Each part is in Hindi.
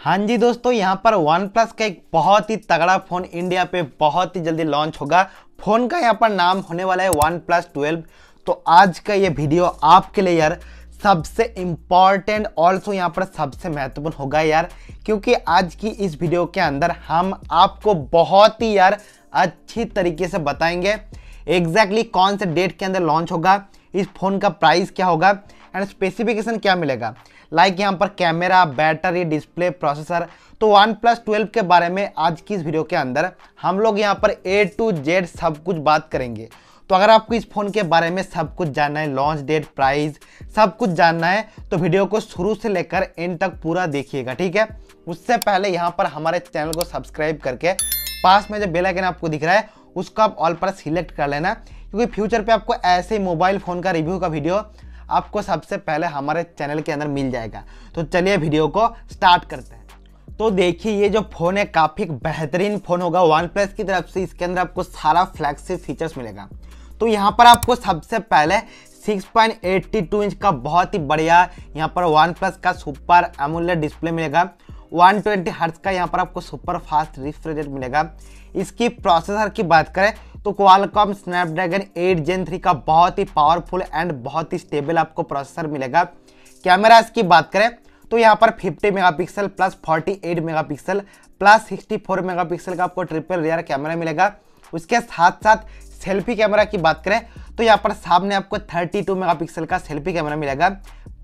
हाँ जी दोस्तों, यहाँ पर वन प्लस का एक बहुत ही तगड़ा फ़ोन इंडिया पे बहुत ही जल्दी लॉन्च होगा। फ़ोन का यहाँ पर नाम होने वाला है वन प्लस ट्वेल्व तो आज का ये वीडियो आपके लिए यार सबसे इंपॉर्टेंट ऑल्सो यहाँ पर सबसे महत्वपूर्ण होगा यार। क्योंकि आज की इस वीडियो के अंदर हम आपको बहुत ही यार अच्छी तरीके से बताएँगे एग्जैक्टली exactly कौन से डेट के अंदर लॉन्च होगा, इस फ़ोन का प्राइस क्या होगा एंड स्पेसिफिकेशन क्या मिलेगा। लाइक यहाँ पर कैमरा, बैटरी, डिस्प्ले, प्रोसेसर। तो वन प्लस ट्वेल्व के बारे में आज की इस वीडियो के अंदर हम लोग यहाँ पर ए टू जेड सब कुछ बात करेंगे। तो अगर आपको इस फ़ोन के बारे में सब कुछ जानना है लॉन्च डेट प्राइस सब कुछ जानना है तो वीडियो को शुरू से लेकर एंड तक पूरा देखिएगा, ठीक है? उससे पहले यहाँ पर हमारे चैनल को सब्सक्राइब करके पास में जो बेल आइकन आपको दिख रहा है, उसको आप ऑल पर सिलेक्ट कर लेना, क्योंकि फ्यूचर पे आपको ऐसे मोबाइल फ़ोन का रिव्यू का वीडियो आपको सबसे पहले हमारे चैनल के अंदर मिल जाएगा। तो चलिए वीडियो को स्टार्ट करते हैं। तो देखिए, ये जो फ़ोन है, काफ़ी बेहतरीन फ़ोन होगा। वन प्लस की तरफ़ से इसके अंदर आपको सारा फ्लैगशिप फीचर्स मिलेगा। तो यहाँ पर आपको सबसे पहले 6.82 इंच का बहुत ही बढ़िया यहाँ पर वन प्लस का सुपर एमुलेट डिस्प्ले मिलेगा। 120 ट्वेंटी हर्ट्स का यहाँ पर आपको सुपर फास्ट रिफ्रेश रेट मिलेगा। इसकी प्रोसेसर की बात करें तो क्वालकॉम स्नैपड्रैगन 8 जेन 3 का बहुत ही पावरफुल एंड बहुत ही स्टेबल आपको प्रोसेसर मिलेगा। कैमरा की बात करें तो यहाँ पर 50 megapixel plus 48 megapixel plus 64 megapixel का आपको ट्रिपल रियर कैमरा मिलेगा। उसके साथ साथ सेल्फी कैमरा की बात करें तो यहाँ पर सामने आपको 32 मेगापिक्सल का सेल्फी कैमरा मिलेगा।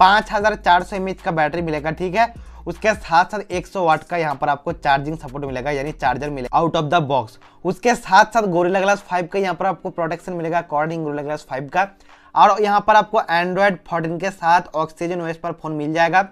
5400 हज़ार का बैटरी मिलेगा, ठीक है? उसके साथ साथ 100 वाट का यहाँ पर आपको चार्जिंग सपोर्ट मिलेगा, यानी चार्जर मिलेगा आउट ऑफ़ द बॉक्स उसके साथ साथ गोरिल्ला ग्लास 5 का यहाँ पर आपको प्रोटेक्शन मिलेगा अकॉर्डिंग गोरिल्ला ग्लास 5 का। और यहाँ पर आपको एंड्रॉयड 14 के साथ ऑक्सीजन ओएस पर फ़ोन मिल जाएगा।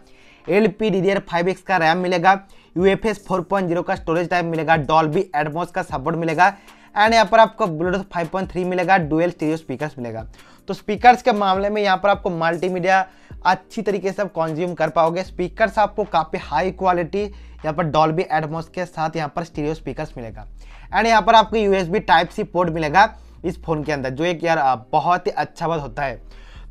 L P D D R five X का रैम मिलेगा। U F S four point zero का स्टोरेज टाइप मिलेगा। डॉल्बी एडमोस का सपोर्ट मिलेगा। एंड यहाँ पर आपको ब्लूटूथ 5.3 मिलेगा। डुअल स्टीरियो स्पीकर्स मिलेगा। तो स्पीकर्स के मामले में यहाँ पर आपको मल्टीमीडिया अच्छी तरीके से आप कंज्यूम कर पाओगे। स्पीकर्स आपको काफ़ी हाई क्वालिटी यहाँ पर डॉल्बी एडमोस के साथ यहाँ पर स्टीरियो स्पीकर्स मिलेगा। एंड यहाँ पर आपको यूएसबी टाइप सी पोर्ट मिलेगा इस फ़ोन के अंदर, जो एक यार बहुत ही अच्छा बात होता है।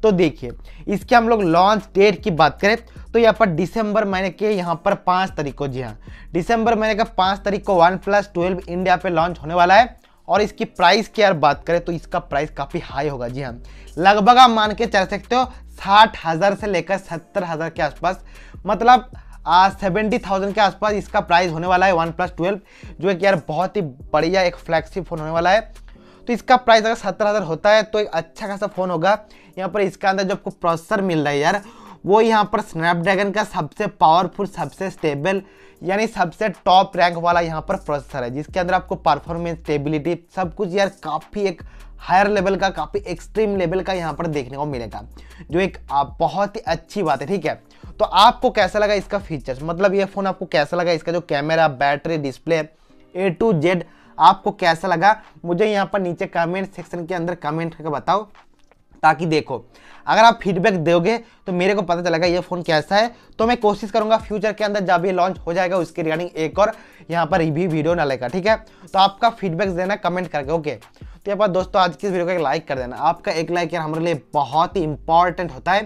तो देखिए, इसके हम लोग लॉन्च डेट की बात करें तो यहाँ पर दिसंबर महीने के यहाँ पर पाँच तारीख को, जी हाँ दिसंबर महीने का पाँच तारीख को वन प्लस ट्वेल्व इंडिया पे लॉन्च होने वाला है। और इसकी प्राइस की यार बात करें तो इसका प्राइस काफ़ी हाई होगा। जी हाँ। लगभग आप मान के चल सकते हो, साठ हज़ार से लेकर सत्तर हज़ार के आसपास। मतलब सेवेंटी थाउज़ेंड के आसपास इसका प्राइस होने वाला है वन प्लस ट्वेल्व, जो एक यार बहुत ही बढ़िया एक फ्लैगशिप फ़ोन होने वाला है। तो इसका प्राइस अगर सत्तर हज़ार होता है तो एक अच्छा खासा फ़ोन होगा। यहाँ पर इसका अंदर जो आपको प्रोसेसर मिल रहा है यार वो यहाँ पर स्नैपड्रैगन का सबसे पावरफुल सबसे स्टेबल यानी सबसे टॉप रैंक वाला यहाँ पर प्रोसेसर है, जिसके अंदर आपको परफॉर्मेंस स्टेबिलिटी सब कुछ यार काफ़ी एक हायर लेवल का, काफ़ी एक्सट्रीम लेवल का यहाँ पर देखने को मिलेगा, जो एक बहुत ही अच्छी बात है, ठीक है? तो आपको कैसा लगा इसका फीचर्स मतलब ये फ़ोन आपको कैसा लगा? इसका जो camera battery display A to Z आपको कैसा लगा? मुझे यहाँ पर नीचे कमेंट सेक्शन के अंदर कमेंट करके बताओ। ताकि देखो, अगर आप फीडबैक दोगे तो मेरे को पता चलेगा ये फ़ोन कैसा है। तो मैं कोशिश करूँगा फ्यूचर के अंदर जब ये लॉन्च हो जाएगा, उसके रिगार्डिंग एक और यहाँ पर रिव्यू वीडियो ना लेगा ठीक है? तो आपका फीडबैक देना कमेंट करके ओके तो ये बात दोस्तों, आज की इस वीडियो को एक लाइक कर देना। आपका एक लाइक यार हमारे लिए बहुत ही इंपॉर्टेंट होता है।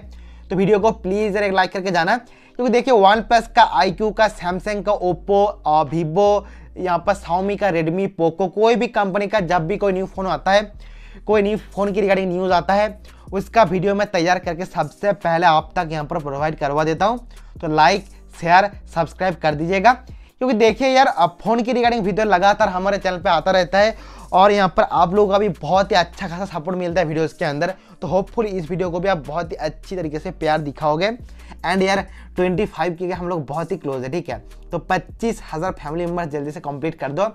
तो वीडियो को प्लीज़ एक लाइक करके जाना, क्योंकि देखिए वन प्लस का IQ का सैमसंग का ओप्पो वीवो यहाँ पर साउमी का रेडमी पोको कोई भी कंपनी का जब भी कोई न्यू फ़ोन आता है कोई न्यू फ़ोन की रिगार्डिंग न्यूज़ आता है। उसका वीडियो मैं तैयार करके सबसे पहले आप तक यहाँ पर प्रोवाइड करवा देता हूँ। तो लाइक शेयर सब्सक्राइब कर दीजिएगा। क्योंकि देखिए यार, अब फ़ोन की रिगार्डिंग वीडियो लगातार हमारे चैनल पे आता रहता है और यहाँ पर आप लोगों का भी बहुत ही अच्छा खासा सपोर्ट मिलता है वीडियोस के अंदर। तो होपफुली इस वीडियो को भी आप बहुत ही अच्छी तरीके से प्यार दिखाओगे। एंड यार 25 के हम लोग बहुत ही क्लोज है, ठीक है? तो पच्चीस हज़ार फैमिली मेंबर जल्दी से कंप्लीट कर दो।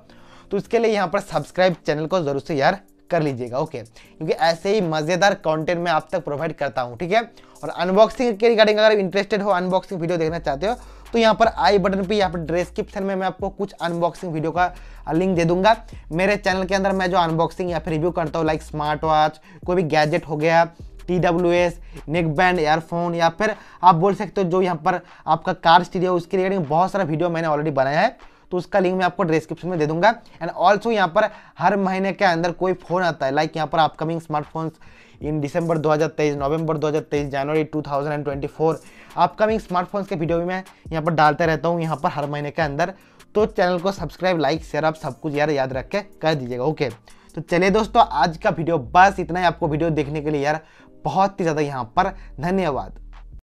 तो उसके लिए यहाँ पर सब्सक्राइब चैनल को ज़रूर से यार कर लीजिएगा, ओके? क्योंकि ऐसे ही मज़ेदार कंटेंट मैं आप तक प्रोवाइड करता हूँ, ठीक है? और अनबॉक्सिंग के रिगार्डिंग अगर इंटरेस्टेड हो अनबॉक्सिंग वीडियो देखना चाहते हो तो यहाँ पर आई बटन पे, यहाँ पर डिस्क्रिप्शन में मैं आपको कुछ अनबॉक्सिंग वीडियो का लिंक दे दूँगा। मेरे चैनल के अंदर मैं जो अनबॉक्सिंग या फिर रिव्यू करता हूँ लाइक स्मार्ट वॉच कोई भी गैजेट हो गया T W S neck band earphone या फिर आप बोल सकते हो जो यहाँ पर आपका कार स्टूडियो उसके रिगार्डिंग बहुत सारा वीडियो मैंने ऑलरेडी बनाया है। तो उसका लिंक मैं आपको डिस्क्रिप्शन में दे दूँगा। एंड ऑल्सो यहाँ पर हर महीने के अंदर कोई फ़ोन आता है। लाइक यहाँ पर upcoming smartphones in December 2023 November 2023 January 2024 upcoming smartphones के वीडियो भी मैं यहाँ पर डालते रहता हूँ यहाँ पर हर महीने के अंदर। तो चैनल को सब्सक्राइब लाइक शेयर आप सब कुछ यार याद रख के कर दीजिएगा। ओके तो चलिए दोस्तों, आज का वीडियो बस इतना ही। आपको वीडियो देखने के लिए यार बहुत ही ज़्यादा यहाँ पर धन्यवाद।